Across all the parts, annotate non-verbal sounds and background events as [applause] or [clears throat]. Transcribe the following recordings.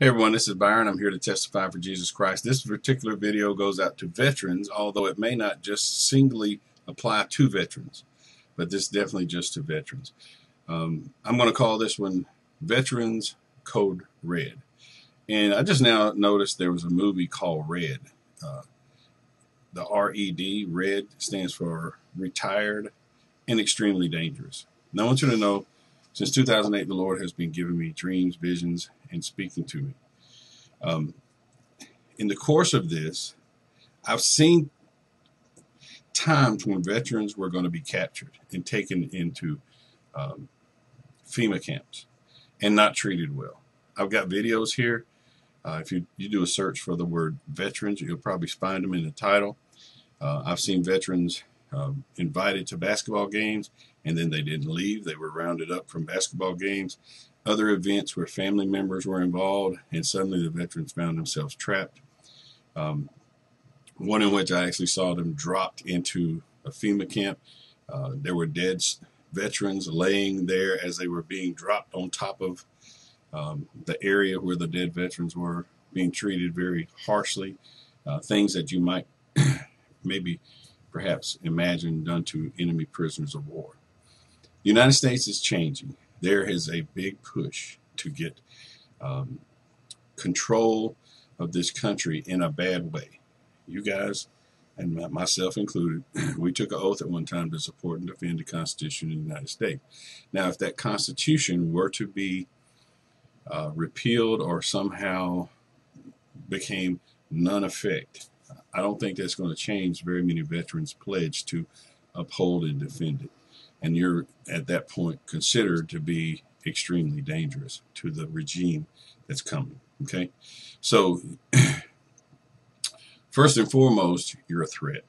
Hey everyone, this is Byron. I'm here to testify for Jesus Christ. This particular video goes out to veterans, although it may not just singly apply to veterans, but this definitely just to veterans. Um, I'm going to call this one Veterans Code Red. And I just now noticed there was a movie called Red. Uh, the RED, Red, stands for Retired and Extremely Dangerous. Now I want you to know since 2008, the Lord has been giving me dreams, visions, and speaking to me. Um, in the course of this, I've seen times when veterans were going to be captured and taken into um, FEMA camps and not treated well. I've got videos here. Uh, if you, you do a search for the word veterans, you'll probably find them in the title. Uh, I've seen veterans um, invited to basketball games and then they didn't leave. They were rounded up from basketball games, other events where family members were involved, and suddenly the veterans found themselves trapped. Um, one in which I actually saw them dropped into a FEMA camp. Uh, there were dead veterans laying there as they were being dropped on top of um, the area where the dead veterans were being treated very harshly. Uh, things that you might [clears throat] maybe perhaps imagine done to enemy prisoners of war. The United States is changing. There is a big push to get um, control of this country in a bad way. You guys, and myself included, [clears throat] we took an oath at one time to support and defend the Constitution of the United States. Now, if that Constitution were to be uh, repealed or somehow became none effect, I don't think that's going to change very many veterans' pledge to uphold and defend it and you're at that point considered to be extremely dangerous to the regime that's coming. Okay, so [clears throat] first and foremost, you're a threat.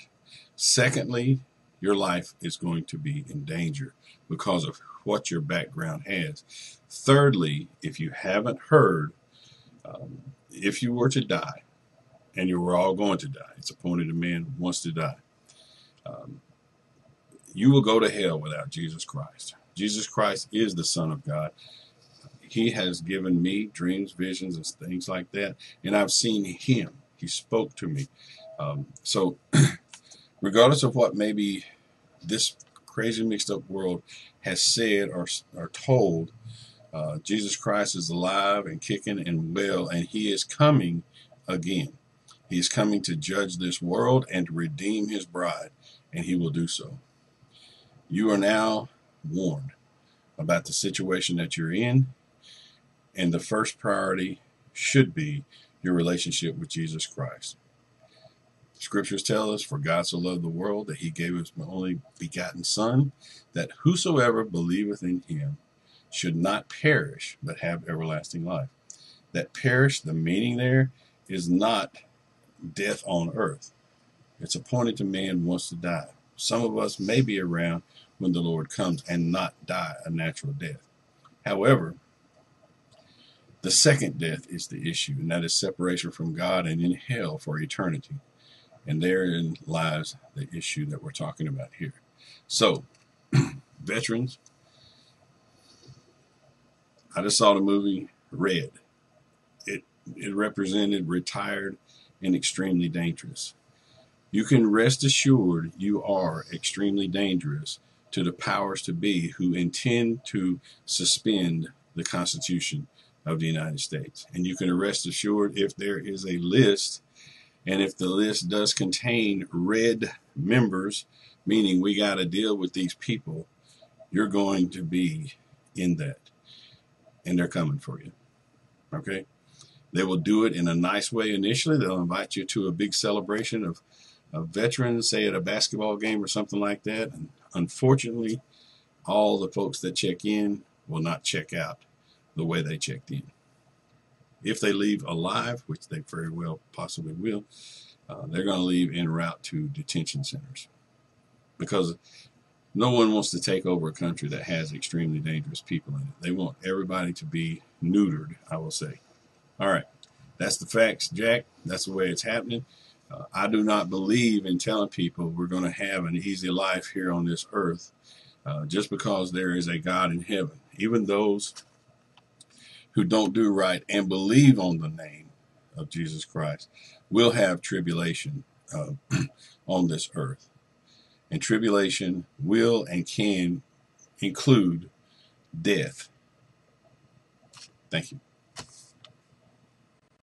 Secondly, your life is going to be in danger because of what your background has. Thirdly, if you haven't heard, um, if you were to die, and you were all going to die, it's appointed a man wants to die. Um, you will go to hell without Jesus Christ. Jesus Christ is the Son of God. He has given me dreams, visions, and things like that, and I've seen Him. He spoke to me. Um, so, [clears throat] regardless of what maybe this crazy mixed up world has said or, or told, uh, Jesus Christ is alive and kicking and well, and He is coming again. He is coming to judge this world and to redeem His bride, and He will do so. You are now warned about the situation that you're in, and the first priority should be your relationship with Jesus Christ. Scriptures tell us, For God so loved the world that he gave his only begotten Son, that whosoever believeth in him should not perish, but have everlasting life. That perish, the meaning there is not death on earth. It's appointed to man wants to die. Some of us may be around when the Lord comes and not die a natural death. However, the second death is the issue, and that is separation from God and in hell for eternity. And therein lies the issue that we're talking about here. So, [clears throat] veterans, I just saw the movie Red. It it represented retired and extremely dangerous. You can rest assured you are extremely dangerous to the powers to be who intend to suspend the Constitution of the United States. And you can rest assured if there is a list, and if the list does contain red members, meaning we got to deal with these people, you're going to be in that. And they're coming for you. Okay? They will do it in a nice way initially. They'll invite you to a big celebration of, of veterans, say at a basketball game or something like that. And Unfortunately, all the folks that check in will not check out the way they checked in. If they leave alive, which they very well possibly will, uh, they're going to leave en route to detention centers because no one wants to take over a country that has extremely dangerous people in it. They want everybody to be neutered, I will say. All right. That's the facts, Jack. That's the way it's happening. Uh, I do not believe in telling people we're going to have an easy life here on this earth uh, just because there is a God in heaven. Even those who don't do right and believe on the name of Jesus Christ will have tribulation uh, [clears throat] on this earth. And tribulation will and can include death. Thank you.